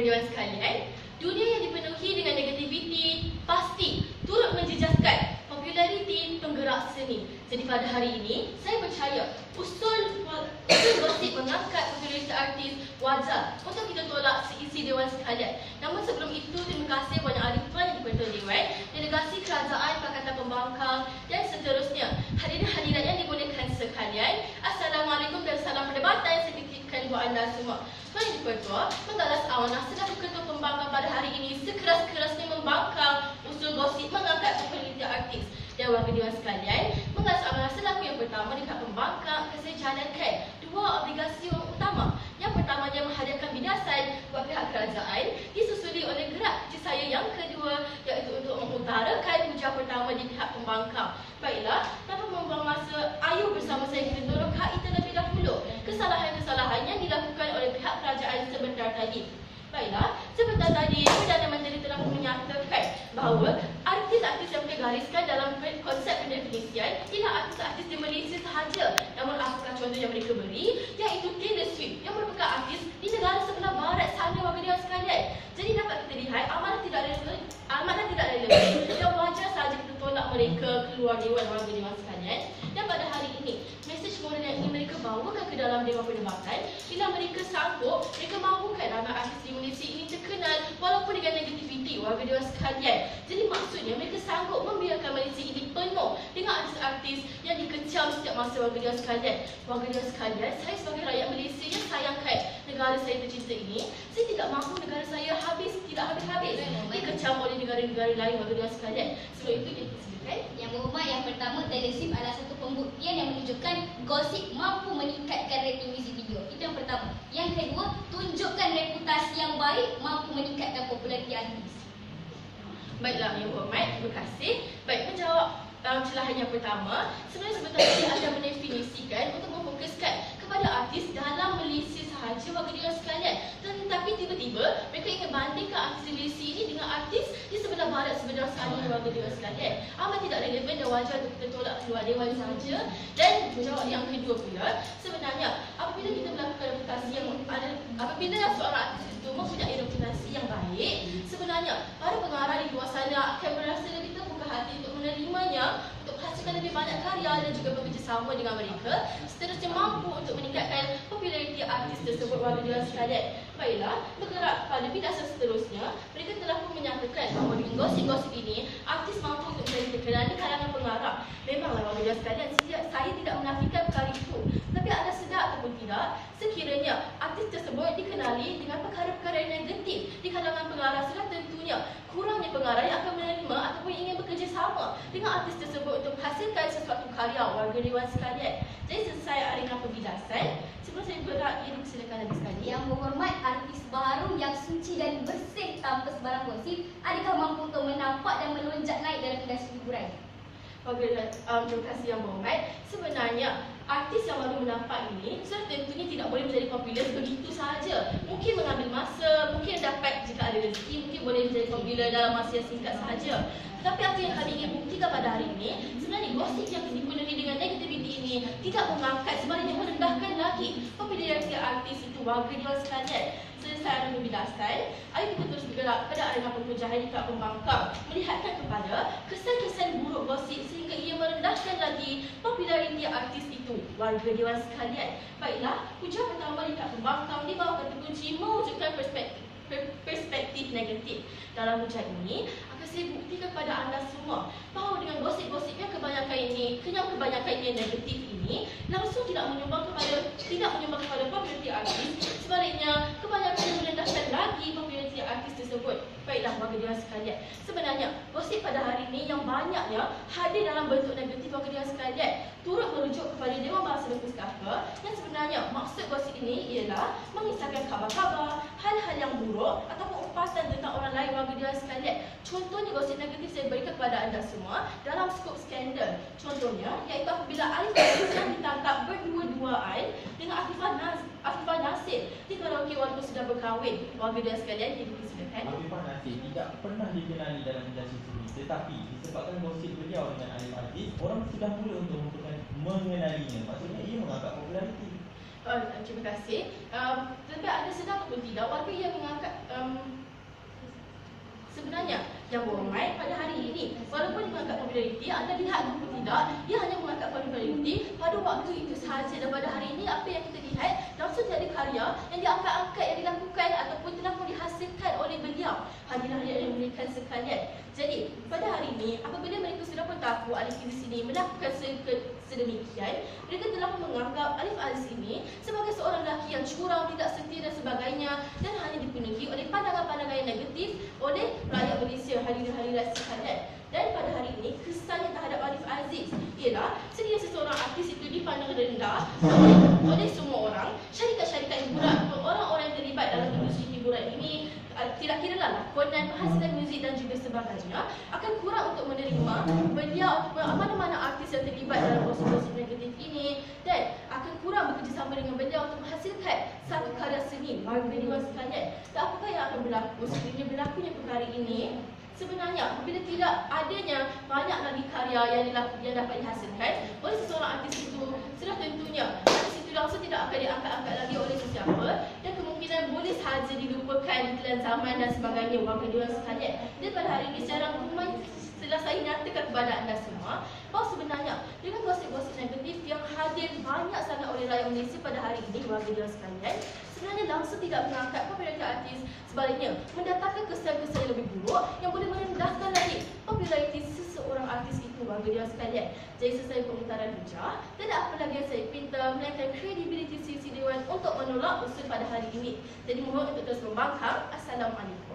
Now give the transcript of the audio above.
dewan sekalian, dunia yang dipenuhi dengan negativiti pasti turut menjejaskan populariti penggerak seni. Jadi pada hari ini, saya percaya usul gosip mengangkat populariti artis wajar untuk kita tolak seisi dewan sekalian. Namun sebelum itu, terima kasih banyak ahli tuan yang dipertua dewan, delegasi kerajaan, Pakatan Pembangkang dan seterusnya. Hadirin hadirat yang dibolehkan sekalian, Assalamualaikum dan salam perdebatan saya titipkan buat anda semua. Dipertua, menggalas amanah sedang ketua pembangkang pada hari ini sekeras-kerasnya membangkang usul gosip mengangkat populariti artis dan warga dewan sekalian mengasah amanah selaku yang pertama dekat pembangkang akan saya jalankan dua obligasi utama. Yang pertama yang menghadirkan bidasan buat pihak kerajaan disusuli oleh gerak kerja saya yang kedua iaitu untuk mengutarakan hujah pertama di pihak pembangkang. Baiklah, tanpa membuang masa, ayo bersama saya kita tolongkai terlebih dahulu kesalahan-kesalahan yang dilakukan oleh pihak kerajaan sebentar tadi. Baiklah, sebentar tadi Perdana Menteri telah menyatakan bahawa artis-artis yang gariskan dalam konsep pendefinisian ialah artis-artis di Malaysia sahaja. Namun apakah contoh yang mereka beri? Iaitu Taylor Swift yang merupakan artis di negara sebelah barat sana warga dia sekalian. Jadi dapat kita lihat amanah tidak relevan, amanah tidak relevan. Dan wajar sahaja kita tolak mereka keluar dewan warga dia sekalian. Dan pada hari ini, mesej moral yang ingin mereka bawakan ke dalam dewan perdebatan bila mereka sanggup, mereka mahukan ramai artis di Malaysia ini terkenal walaupun dengan negativiti warga dewan sekalian. Jadi maksudnya mereka sanggup membiarkan Malaysia ini penuh dengan artis-artis yang dikecam setiap masa warga dewan sekalian. Warga dewan sekalian, saya sebagai rakyat Malaysia yang sayangkan negara saya tercinta ini, saya tidak mahu negara saya habis, tidak habis-habis dikecam oleh negara-negara lain warga dewan sekalian. Sebab itu, silakan. Yang berhormat yang pertama, Taylor Swift adalah satu pembuktian yang menunjukkan gosip mampu meningkatkan rating muzik video. Itu yang pertama. Yang kedua, tunjukkan reputasi yang baik mampu meningkatkan populariti artis. Baiklah, Yang Berhormat, terima kasih. Baik, menjawab um, celahan yang pertama, sebenarnya sebenarnya ada mendefinisikan untuk memfokuskan kepada artis dalam Malaysia sahaja warga dia sekalian. Tetapi tiba-tiba mereka ingin bandingkan artis Malaysia ini dengan artis sebelah sana warga dia sekalian. Amat tidak relevan dan wajar untuk kita tolak keluar dewan sahaja. Dan menjawab yang kedua pula, sebenarnya apabila kita melakukan reputasi yang ada, apabila seorang itu mempunyai reputasi yang baik, sebenarnya para pengarah di luar sana akan merasa lebih terbuka hati untuk menerimanya, untuk menghasilkan lebih banyak karya dan juga bekerjasama dengan mereka, seterusnya mampu untuk meningkatkan populariti artis tersebut warga dia sekalian. Baiklah, bergerak pada bidasan seterusnya, mereka telah pun menyatakan bahawa gosip-gosip ini, artis mampu untuk menjadi terkenal di kalangan pengarah. Memanglah warga dia sekalian, saya tidak menafikan perkara itu. Tapi anda sedar ataupun tidak, sekiranya artis tersebut dikenali dengan perkara-perkara yang negatif di kalangan pengarah, sudah tentunya kurangnya pengarah yang akan menerima ataupun ingin bekerjasama dengan artis tersebut untuk menghasilkan sesuatu karya warga dewan sekalian. Jadi selesai arena sebelum saya berak, ia dipersilakan lagi sekali. Yang berhormat artis baru yang suci dan bersih tanpa sebarang gosip, adakah mampu untuk menampak dan melonjak naik dalam industri hiburan? Okey, um, terima kasih yang berhormat. Sebenarnya, artis yang baru menampak ini sudah tentunya tidak boleh menjadi popular begitu sahaja. Mungkin mengambil masa, mungkin dapat jika ada rezeki, mungkin boleh menjadi popular dalam masa yang singkat sahaja. Tetapi apa yang kami ingin buktikan pada hari ini, sebenarnya gosip yang dipenuhi dengan negativiti ini tidak mengangkat, sebenarnya merendahkan lagi populariti artis itu warga dia sekalian selesai ada pembidasan, ayo kita terus bergerak pada arena pengujahan di Kelab Pembangkang melihatkan kepada kesan-kesan buruk gosip sehingga ia merendahkan lagi populariti artis itu warga dewan sekalian. Baiklah, hujah pertama Kelab Pembangkang di bawah kata kunci mewujudkan perspektif perspektif negatif. Dalam hujah ini, saya buktikan kepada anda semua bahawa dengan gosip-gosip yang kebanyakan ini, yang kebanyakan ini negatif ini, langsung tidak menyumbang kepada tidak menyumbang kepada populariti artis. Sebaliknya, kebanyakan merendahkan lagi populariti artis tersebut. Baiklah, warga dia sekalian. Sebenarnya, gosip pada hari ini yang banyaknya hadir dalam bentuk negatif warga dia sekalian turut merujuk kepada Dewan Bahasa dan Pustaka yang sebenarnya maksud gosip ini ialah mengisahkan khabar-khabar, hal-hal yang buruk ataupun upasan tentang orang lain warga dia sekalian. Contohnya gosip negatif saya berikan kepada anda semua dalam skop skandal. Contohnya iaitu apabila Alif yang ditangkap berdua-duaan dengan Afifah Nas Afifah Nasir di karaoke walaupun sudah berkahwin. Warga dia sekalian, jadi silakan. Afifah Nasir tidak pernah dikenali dalam industri seni tetapi disebabkan gosip beliau dengan Alif Aziz, orang sudah mula untuk mengenalinya. Maksudnya ia mengangkat populariti. Uh, terima kasih. Um, tetapi ada sedar ataupun tidak, warga yang mengangkat um, sebenarnya yang ramai pada hari ini walaupun mengangkat populariti anda lihat ataupun tidak dia hanya mengangkat populariti pada waktu itu sahaja. Dan pada hari ini apa yang kita lihat langsung jadi karya yang diangkat-angkat yang dilakukan ataupun telah pun dihasilkan oleh beliau. Hadirin yang diberikan sekalian. Jadi pada hari ini apabila mereka sudah pun tahu Alif di sini melakukan sedemikian mereka telah menganggap Alif Aziz ini sebagai seorang lelaki yang curang tidak setia dan sebagainya dan hanya dipenuhi negatif oleh rakyat Malaysia hadirin-hadirat sekalian. Dan pada hari ini, kesannya terhadap Arif Aziz ialah sedia seseorang artis itu dipandang rendah oleh, oleh semua orang, syarikat-syarikat hiburan, orang-orang yang terlibat dalam industri hiburan ini, uh, kira lah lakonan, penghasilan muzik dan juga sebagainya akan kurang untuk menerima beliau ataupun mana-mana artis yang terlibat dalam gosip-gosip negatif ini dan akan kurang bekerjasama dengan beliau untuk menghasilkan satu karya seni bagi dewan sekalian. Dan apakah yang akan berlaku sekiranya berlakunya perkara ini? Sebenarnya, apabila tidak adanya banyak lagi karya yang, yang dapat dihasilkan oleh seseorang dalam zaman dan sebagainya warga dia sekalian. Dan pada hari ini, secara umum setelah saya nyatakan kepada anda semua bahawa sebenarnya dengan gosip-gosip negatif yang hadir banyak sangat oleh rakyat Malaysia pada hari ini warga dia sekalian sebenarnya langsung tidak mengangkat populariti artis sebaliknya mendatangkan kesan-kesan yang lebih buruk yang boleh merendahkan lagi dia sekalian. Jadi selesai pengutaran hujah tidak lagi yang saya pinta melainkan kredibiliti sisi Dewan untuk menolak usul pada hari ini. Jadi mohon untuk terus membangkang. Assalamualaikum